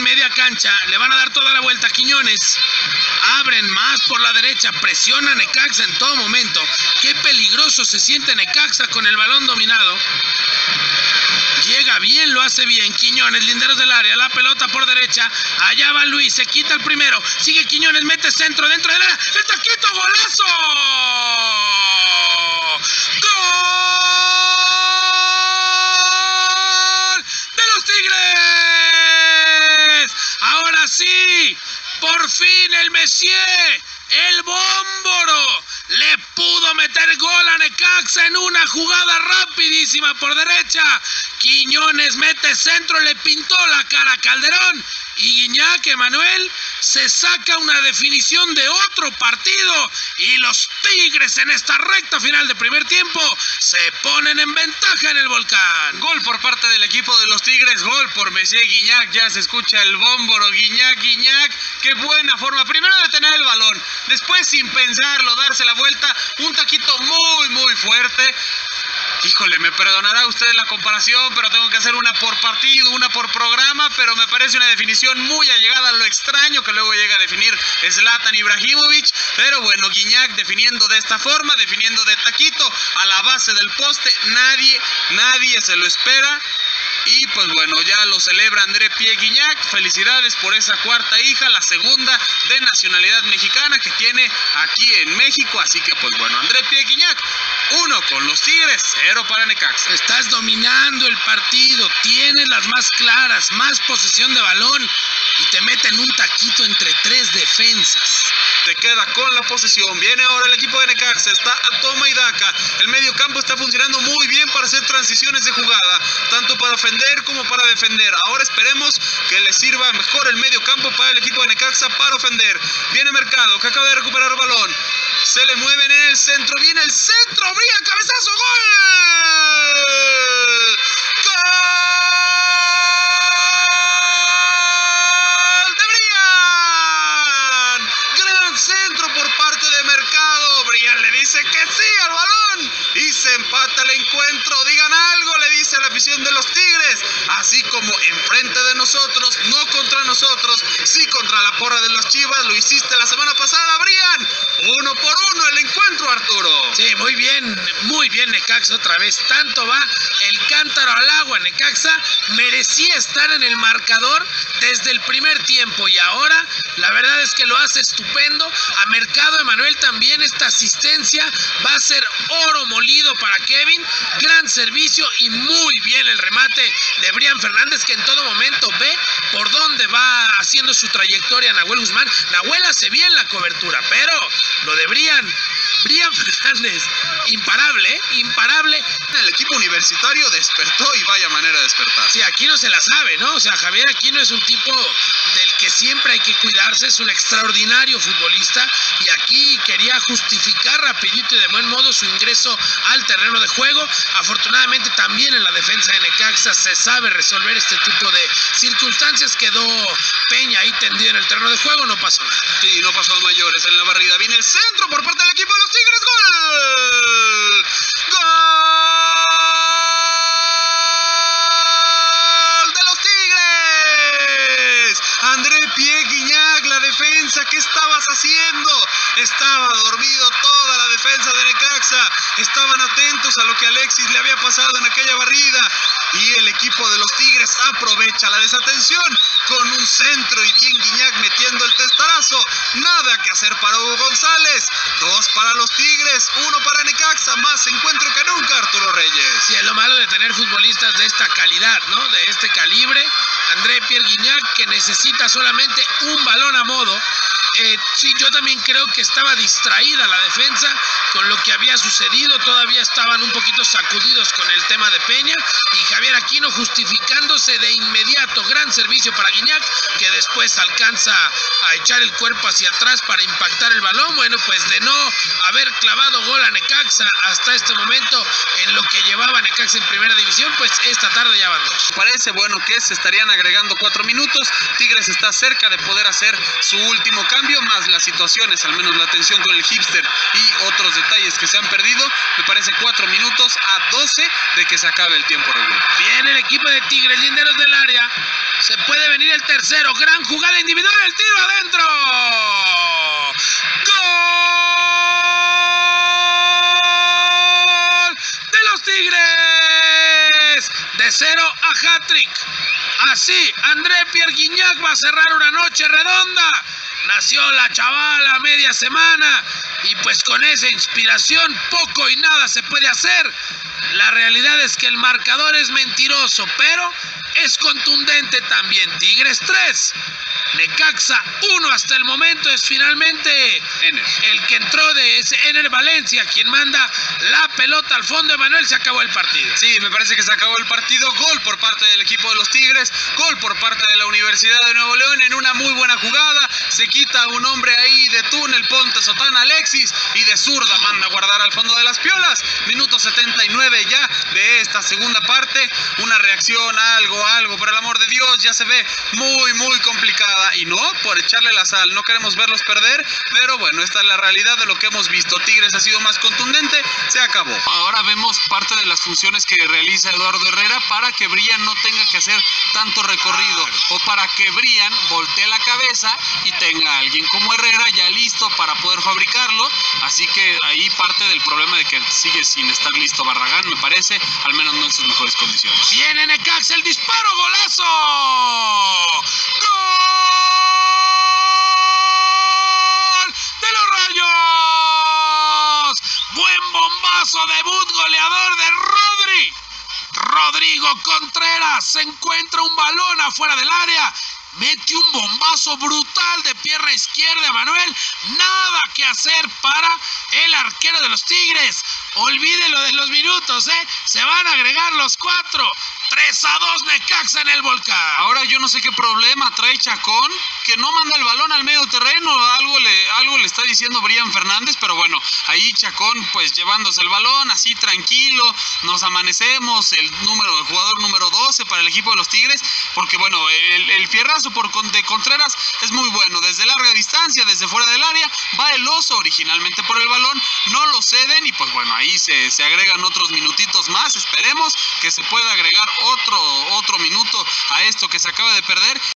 media cancha, le van a dar toda la vuelta a Quiñones. Abren más por la derecha, presiona Necaxa en todo momento. Qué peligroso se siente Necaxa con el balón dominado. Llega bien, lo hace bien. Quiñones, linderos del área, la pelota por derecha. Allá va Luis, se quita el primero. Sigue Quiñones, mete centro dentro del área. ¡El taquito, golazo! ¡Gol! ¡De los Tigres! Ahora sí, por fin el Messier, el Bómboro, le pudo meter gol a Necaxa en una jugada rapidísima por derecha. Quiñones mete centro, le pintó la cara a Calderón y Guiñac Emanuel se saca una definición de otro partido y los Tigres en esta recta final de primer tiempo se ponen en ventaja en el volcán. Gol por parte del equipo de los Tigres, gol por Messier Guiñac, ya se escucha el bómboro Guiñac, Guiñac, qué buena forma, primero de tener el balón, después sin pensarlo, darse la vuelta, un taquito muy muy fuerte, Híjole, me perdonará usted la comparación, pero tengo que hacer una por partido, una por programa, pero me parece una definición muy allegada a lo extraño que luego llega a definir Zlatan Ibrahimovic. Pero bueno, Guiñac definiendo de esta forma, definiendo de taquito a la base del poste. Nadie, nadie se lo espera. Y pues bueno, ya lo celebra André Pie Guiñac. Felicidades por esa cuarta hija, la segunda de nacionalidad mexicana que tiene aquí en México. Así que pues bueno, André Pie Guiñac, uno con los Tigres, cero para Necaxa. Estás dominando el partido, tienes las más claras, más posesión de balón y te meten un taquito entre tres defensas. Te queda con la posesión. Viene ahora el equipo de Necaxa. Está a toma y daca. El medio campo está funcionando muy bien para hacer transiciones de jugada. Tanto para ofender como para defender. Ahora esperemos que le sirva mejor el medio campo para el equipo de Necaxa para ofender. Viene Mercado que acaba de recuperar el balón. Se le mueven en el centro. Viene el centro. Brilla cabezazo. ¡Gol! Brian le dice que sí al balón. Y se empata el encuentro. Digan algo, le dice a la afición de los Tigres. Así como enfrente de nosotros, no contra nosotros, sí contra la porra de las Chivas. Lo hiciste la semana pasada, Brian. Uno por uno el encuentro, Arturo. Sí, muy bien, bien Necaxa otra vez. Tanto va el cántaro al agua. Necaxa merecía estar en el marcador desde el primer tiempo y ahora la verdad es que lo hace estupendo. A Mercado Emanuel también esta asistencia va a ser oro molido para Kevin. Gran servicio y muy bien el remate de Brian Fernández que en todo momento ve por dónde va haciendo su trayectoria Nahuel Guzmán. Nahuel hace bien la cobertura, pero lo de Brian, Brian Fernández, imparable, ¿eh? imparable. El equipo universitario despertó y vaya manera de despertar. Sí, aquí no se la sabe, ¿no? O sea, Javier Aquino es un tipo del que siempre hay que cuidarse, es un extraordinario futbolista y aquí quería justificar rapidito y de buen modo su ingreso al terreno de juego. Afortunadamente también en la defensa de Necaxa se sabe resolver este tipo de circunstancias. Quedó Peña ahí tendido en el terreno de juego, no pasó nada. Sí, no pasó a mayores en la barrida. Viene el centro por parte del equipo de los Tigres. ¡Gol! ¡De los Tigres! André Pie Guiñac, la defensa, ¿qué estabas haciendo? Estaba dormido toda la defensa de Necaxa. Estaban atentos a lo que Alexis le había pasado en aquella barrida. Y el equipo de los Tigres aprovecha la desatención con un centro y bien Guiñac metiendo el testarazo. Nada que hacer para Hugo González. Dos para los Tigres, uno para Necaxa. Más encuentro que nunca, Arturo Reyes. Sí, es lo malo de tener futbolistas de esta calidad, ¿no? De este calibre. André Pierre Guignac que necesita solamente un balón a modo. Eh, sí, yo también creo que estaba distraída la defensa con lo que había sucedido. Todavía estaban un poquito sacudidos con el tema de Peña. Y Javier Aquino justificándose de inmediato. Gran servicio para Guiñac, que después alcanza a echar el cuerpo hacia atrás para impactar el balón. Bueno, pues de no haber clavado gol a Necaxa hasta este momento en lo que llevaba Necaxa en primera división, pues esta tarde ya van dos. Parece bueno que se estarían agregando cuatro minutos. Tigres está cerca de poder hacer su último cambio. Más las situaciones, al menos la atención con el hipster y otros detalles que se han perdido, me parece 4 minutos a 12 de que se acabe el tiempo regular. Viene el equipo de Tigres, linderos del área. Se puede venir el tercero. Gran jugada individual, el tiro adentro. ¡Gol! De los Tigres. De cero a hat-trick. Así, André Pierre Guignac va a cerrar una noche redonda. Nació la chavala media semana y pues con esa inspiración poco y nada se puede hacer. La realidad es que el marcador es mentiroso, pero es contundente también. Tigres 3, Necaxa 1 hasta el momento es finalmente Ener. el que entró de ese Ener Valencia, quien manda la pelota al fondo. Emanuel se acabó el partido. Sí, me parece que se acabó el partido. Gol por parte del equipo de los Tigres, gol por parte de la Universidad de Nuevo León en una muy buena jugada. Se quita un hombre ahí de túnel, Ponte Sotana Alexis y de zurda manda a guardar al fondo de las piolas. Minuto 79 ya de esta segunda parte. Una reacción, algo, algo, por el amor de Dios, ya se ve muy, muy complicada. Y no por echarle la sal, no queremos verlos perder, pero bueno, esta es la realidad de lo que hemos visto. Tigres ha sido más contundente, se acabó. Ahora vemos parte de las funciones que realiza Eduardo Herrera para que Brian no tenga que hacer tanto recorrido o para que Brian voltee la cabeza y tenga a alguien como Herrera ya listo para poder fabricarlo. Así que ahí parte del problema de que sigue sin estar listo Barragán, me parece, al menos no en sus mejores condiciones. Viene Necaxa el disparo, golazo. ¡Gol! De los Rayos. Buen bombazo, debut goleador de Rodri. Rodrigo Contreras se encuentra un balón afuera del área. Mete un bombazo brutal de pierna izquierda, Manuel. Nada que hacer para el arquero de los Tigres. Olvídelo de los minutos, ¿eh? Se van a agregar los cuatro. 3 a 2 Necaxa en el volcán. Ahora yo no sé qué problema trae Chacón, que no manda el balón al medio terreno, algo le, algo le está diciendo Brian Fernández, pero bueno, ahí Chacón pues llevándose el balón, así tranquilo, nos amanecemos, el número, el jugador número 12 para el equipo de los Tigres, porque bueno, el, el fierrazo por, de Contreras es muy bueno, desde larga distancia, desde fuera del área, va el oso originalmente por el balón, no lo ceden y pues bueno, ahí se, se agregan otros minutitos más, esperemos que se pueda agregar otro, otro minuto a esto que se acaba de perder